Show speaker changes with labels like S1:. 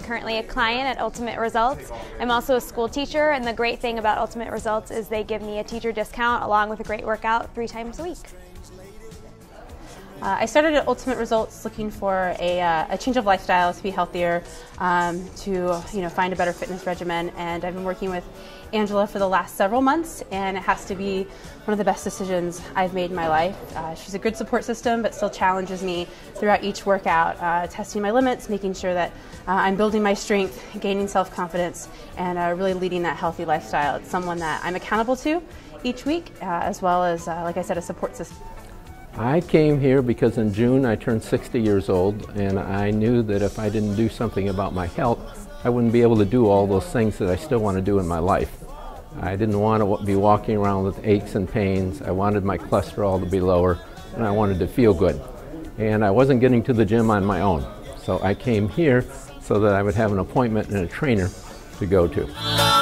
S1: currently a client at Ultimate Results. I'm also a school teacher, and the great thing about Ultimate Results is they give me a teacher discount along with a great workout three times a week.
S2: Uh, I started at Ultimate Results looking for a, uh, a change of lifestyle to be healthier, um, to you know find a better fitness regimen, and I've been working with Angela for the last several months, and it has to be one of the best decisions I've made in my life. Uh, she's a good support system, but still challenges me throughout each workout, uh, testing my limits, making sure that uh, I'm building my strength, gaining self-confidence, and uh, really leading that healthy lifestyle. It's someone that I'm accountable to each week, as well as, like I said, a support system.
S3: I came here because in June I turned 60 years old and I knew that if I didn't do something about my health, I wouldn't be able to do all those things that I still want to do in my life. I didn't want to be walking around with aches and pains. I wanted my cholesterol to be lower and I wanted to feel good. And I wasn't getting to the gym on my own. So I came here so that I would have an appointment and a trainer to go to.